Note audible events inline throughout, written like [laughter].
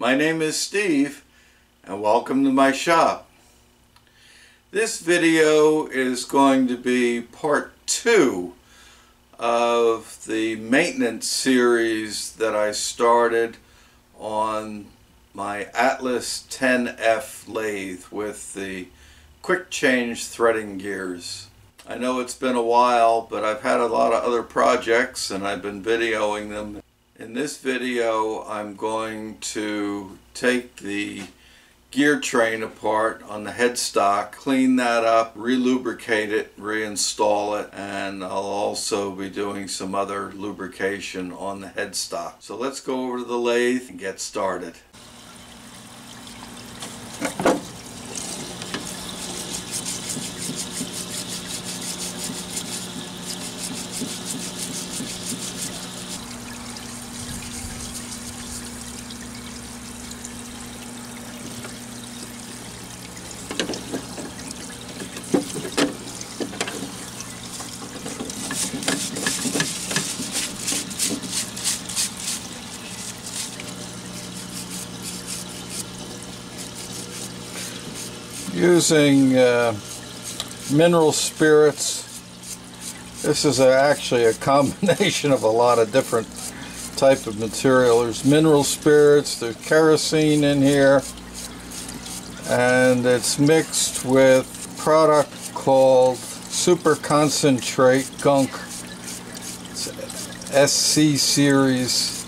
My name is Steve and welcome to my shop. This video is going to be part two of the maintenance series that I started on my Atlas 10F lathe with the quick change threading gears. I know it's been a while but I've had a lot of other projects and I've been videoing them. In this video I'm going to take the gear train apart on the headstock, clean that up, re-lubricate it, reinstall it, and I'll also be doing some other lubrication on the headstock. So let's go over to the lathe and get started. Using uh, mineral spirits. This is a, actually a [laughs] combination of a lot of different type of material. There's mineral spirits, there's kerosene in here, and it's mixed with product called Super Concentrate Gunk. It's SC series,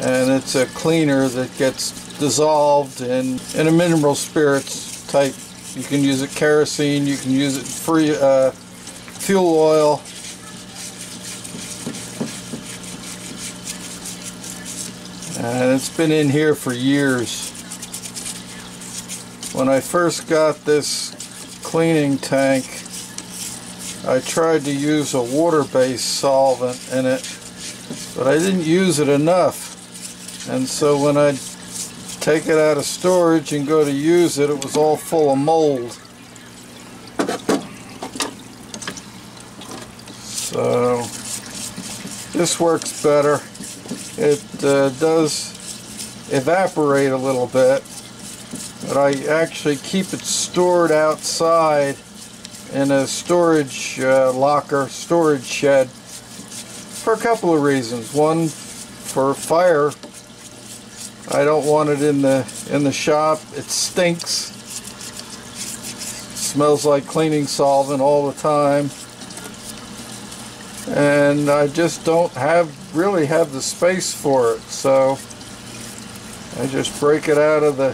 and it's a cleaner that gets dissolved in, in a mineral spirits type you can use it kerosene, you can use it free uh, fuel oil. And it's been in here for years. When I first got this cleaning tank, I tried to use a water-based solvent in it, but I didn't use it enough. And so when I take it out of storage and go to use it, it was all full of mold. So this works better. It uh, does evaporate a little bit, but I actually keep it stored outside in a storage uh, locker, storage shed, for a couple of reasons. One, for fire I don't want it in the in the shop. It stinks. It smells like cleaning solvent all the time. And I just don't have really have the space for it. So I just break it out of the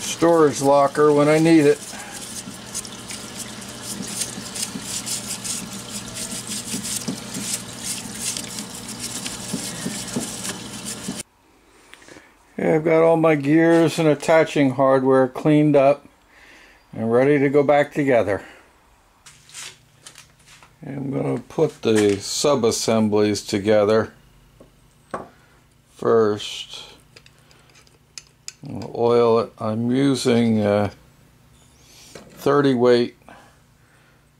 storage locker when I need it. Okay, I've got all my gears and attaching hardware cleaned up and ready to go back together. I'm going to put the sub-assemblies together first. oil it. I'm using uh, a 30 weight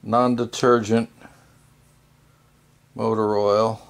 non-detergent motor oil.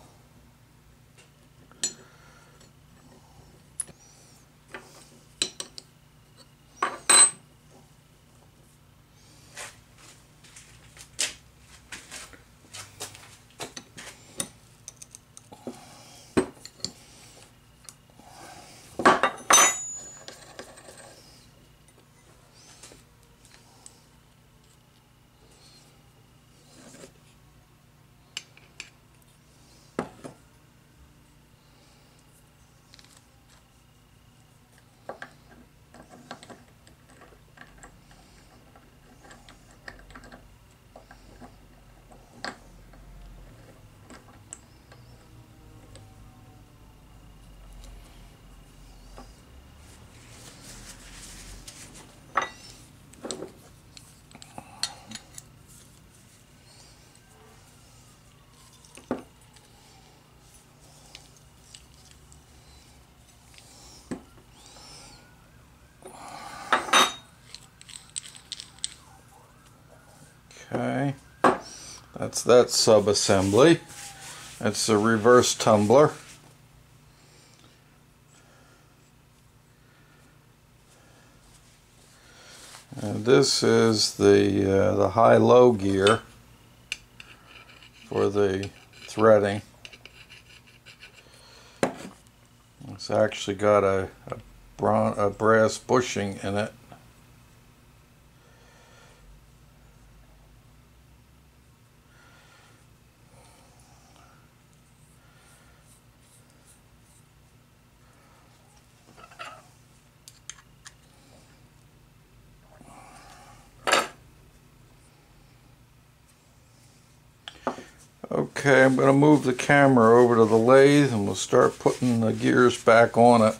That's that sub-assembly. That's the reverse tumbler. And this is the, uh, the high-low gear for the threading. It's actually got a, a, bron a brass bushing in it. Okay, I'm going to move the camera over to the lathe and we'll start putting the gears back on it.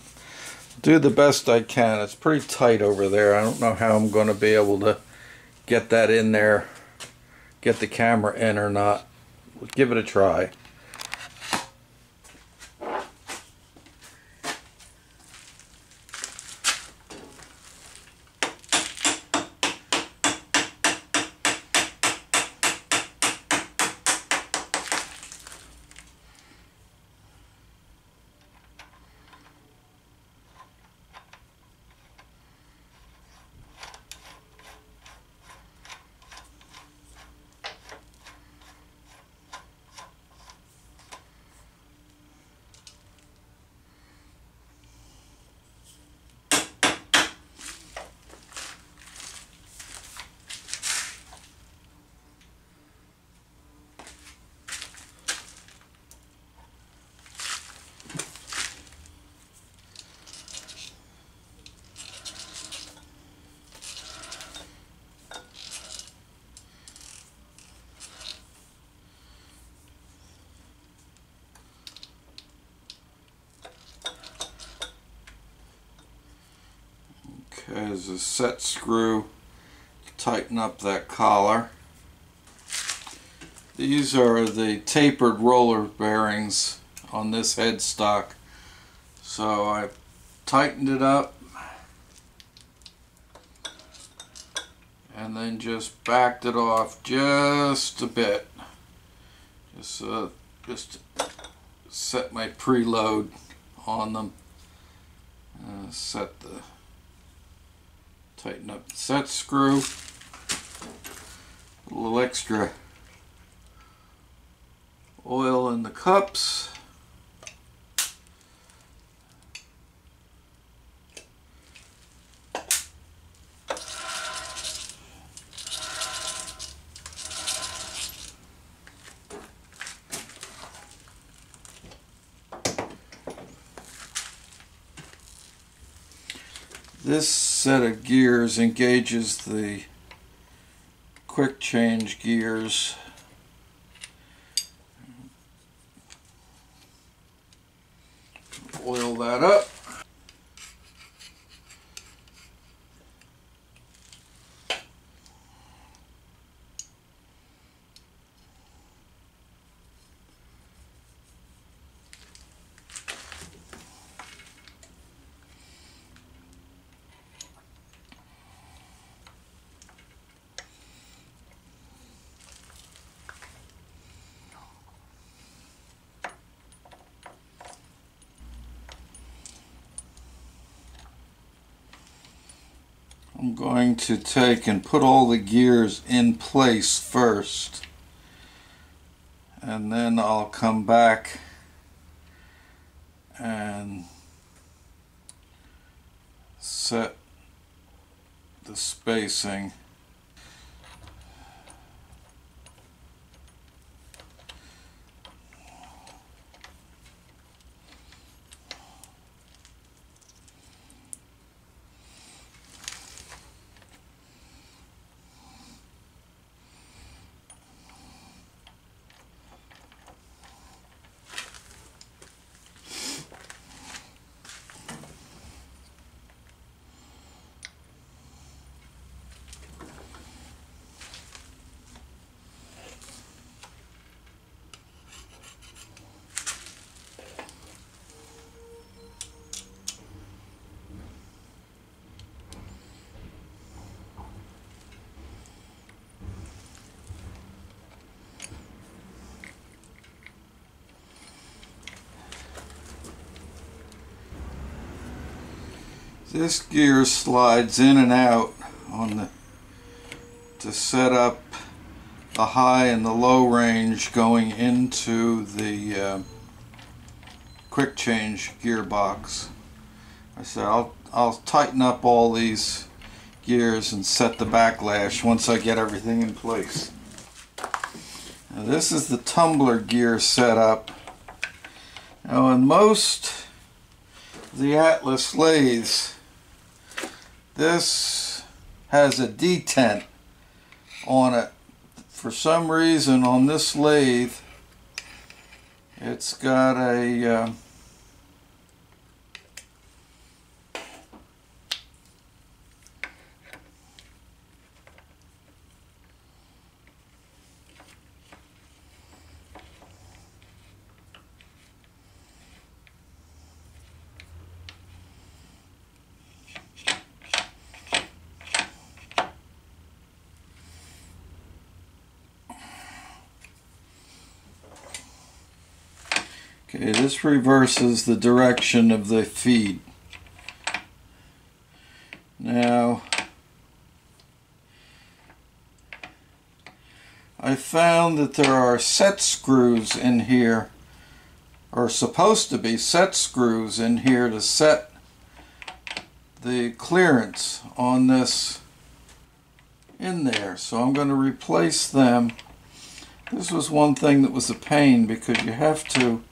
Do the best I can. It's pretty tight over there. I don't know how I'm going to be able to get that in there, get the camera in or not. We'll give it a try. As a set screw to tighten up that collar. These are the tapered roller bearings on this headstock. So I tightened it up and then just backed it off just a bit. Just, uh, just set my preload on them. Uh, set the Tighten up the set screw. A little extra oil in the cups. This set of gears engages the quick change gears. Oil that up I'm going to take and put all the gears in place first. And then I'll come back and set the spacing This gear slides in and out on the to set up the high and the low range going into the uh, quick change gearbox. I said I'll, I'll tighten up all these gears and set the backlash once I get everything in place. Now this is the tumbler gear setup. Now in most the Atlas lathes this has a detent on it. For some reason on this lathe it's got a uh, Okay, this reverses the direction of the feed. Now, I found that there are set screws in here, or supposed to be set screws in here to set the clearance on this in there. So I'm going to replace them. This was one thing that was a pain because you have to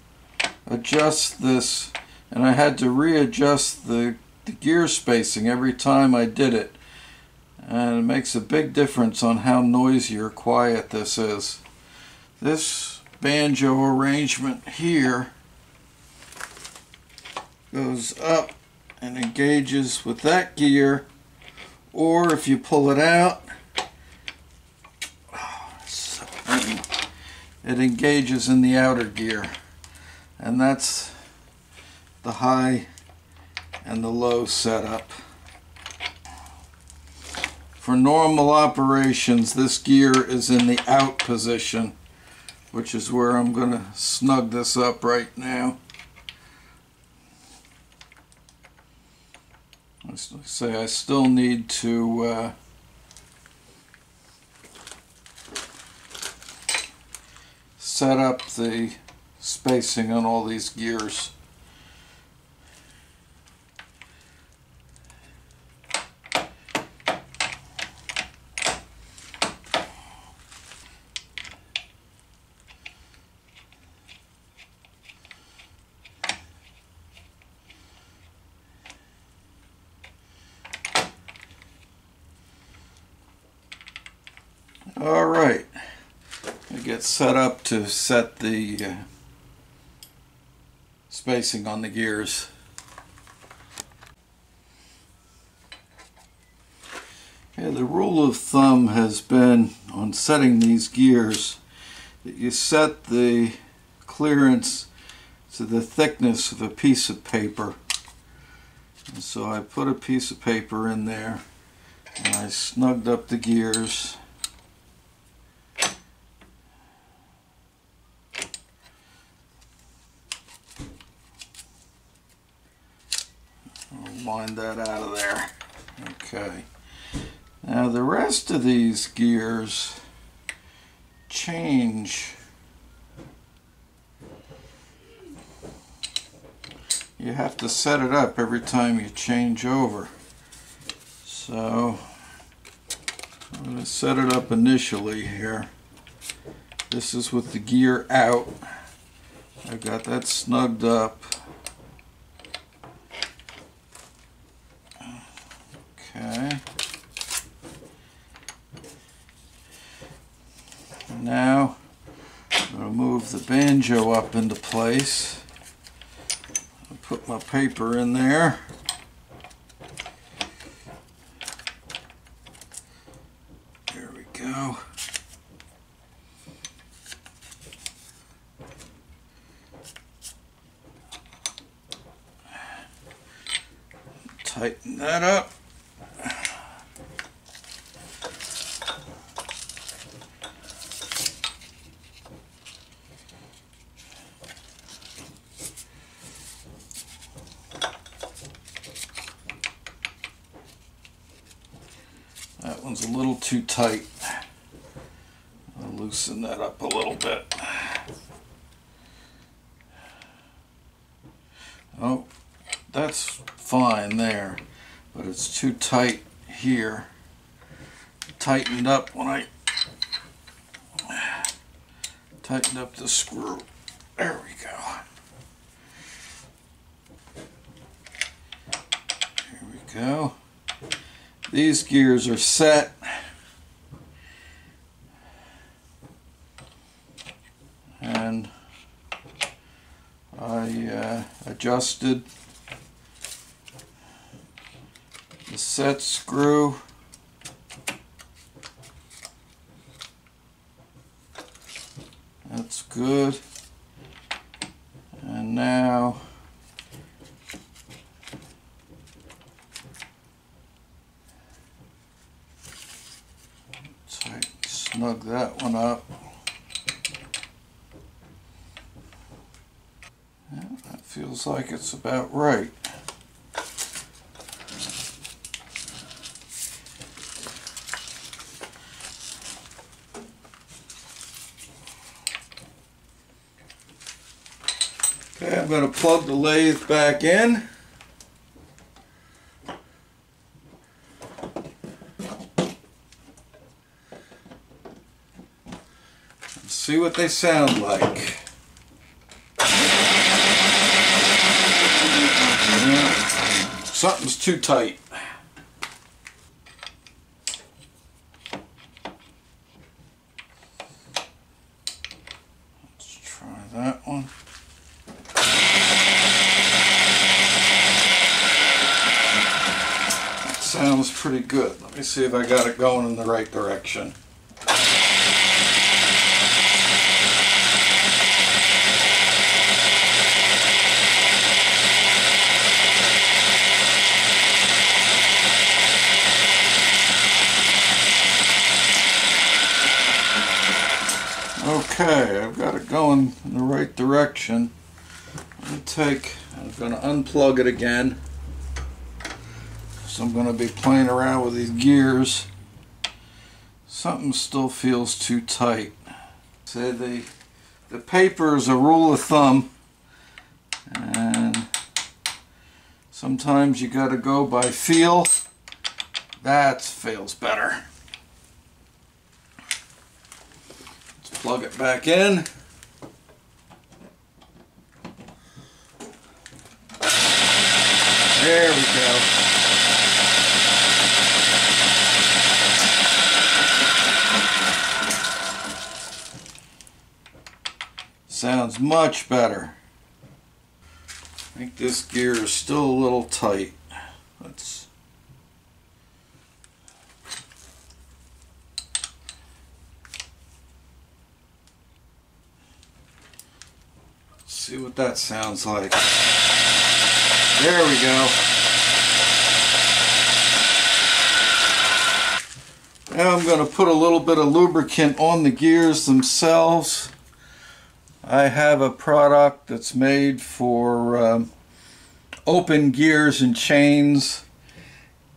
adjust this and I had to readjust the, the gear spacing every time I did it. And it makes a big difference on how noisy or quiet this is. This banjo arrangement here goes up and engages with that gear. Or if you pull it out it engages in the outer gear and that's the high and the low setup. For normal operations this gear is in the out position which is where I'm going to snug this up right now. Let's say I still need to uh, set up the spacing on all these gears. All right, I get set up to set the uh, spacing on the gears. Yeah, the rule of thumb has been on setting these gears that you set the clearance to the thickness of a piece of paper. And so I put a piece of paper in there and I snugged up the gears wind that out of there. Okay. Now the rest of these gears change. You have to set it up every time you change over. So I'm going to set it up initially here. This is with the gear out. I've got that snugged up. Okay. Now, I'm going to move the banjo up into place. I'll put my paper in there. There we go. Tighten that up. That one's a little too tight. loosen that up a little bit. Oh, that's fine there, but it's too tight here. Tightened up when I tightened up the screw. There we go. Here we go. These gears are set. And I uh, adjusted the set screw that's good and now tight snug that one up yeah, that feels like it's about right Okay, I'm going to plug the lathe back in. Let's see what they sound like. Something's too tight. Let's try that one. sounds pretty good. Let me see if I got it going in the right direction. Okay, I've got it going in the right direction. Me take, I'm going to unplug it again. So I'm going to be playing around with these gears. Something still feels too tight. Say the the paper is a rule of thumb and sometimes you got to go by feel. That feels better. Let's plug it back in. There we go. Much better. I think this gear is still a little tight. Let's see what that sounds like. There we go. Now I'm going to put a little bit of lubricant on the gears themselves. I have a product that's made for um, open gears and chains.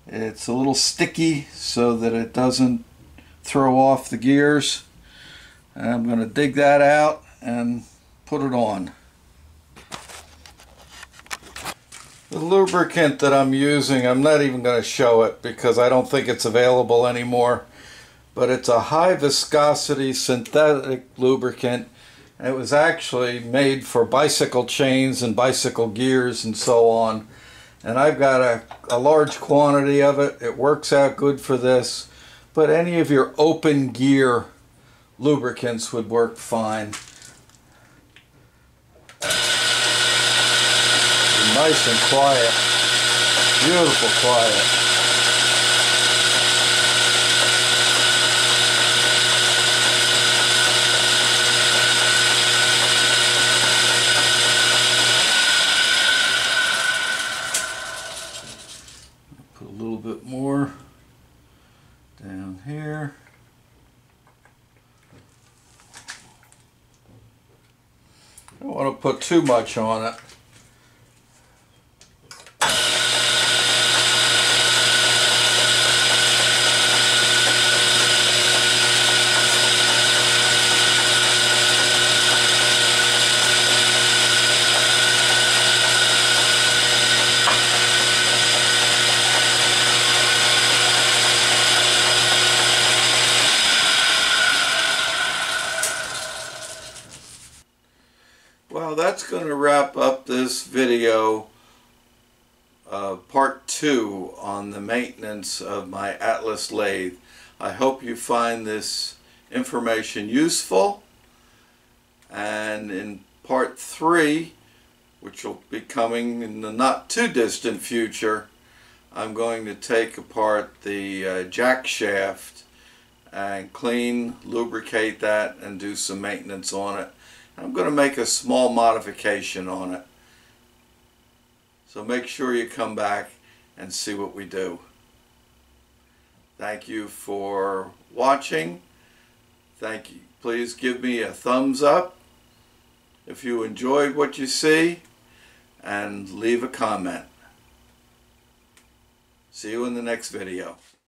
It's a little sticky so that it doesn't throw off the gears. I'm going to dig that out and put it on. The lubricant that I'm using, I'm not even going to show it because I don't think it's available anymore. But it's a high viscosity synthetic lubricant. It was actually made for bicycle chains and bicycle gears and so on. And I've got a, a large quantity of it. It works out good for this. But any of your open gear lubricants would work fine. nice and quiet. Beautiful quiet. Put a little bit more down here. I don't want to put too much on it. Well, that's going to wrap up this video, uh, part two on the maintenance of my Atlas lathe. I hope you find this information useful. And in part three, which will be coming in the not too distant future, I'm going to take apart the uh, jack shaft and clean, lubricate that, and do some maintenance on it. I'm going to make a small modification on it. So make sure you come back and see what we do. Thank you for watching. Thank you. Please give me a thumbs up if you enjoyed what you see and leave a comment. See you in the next video.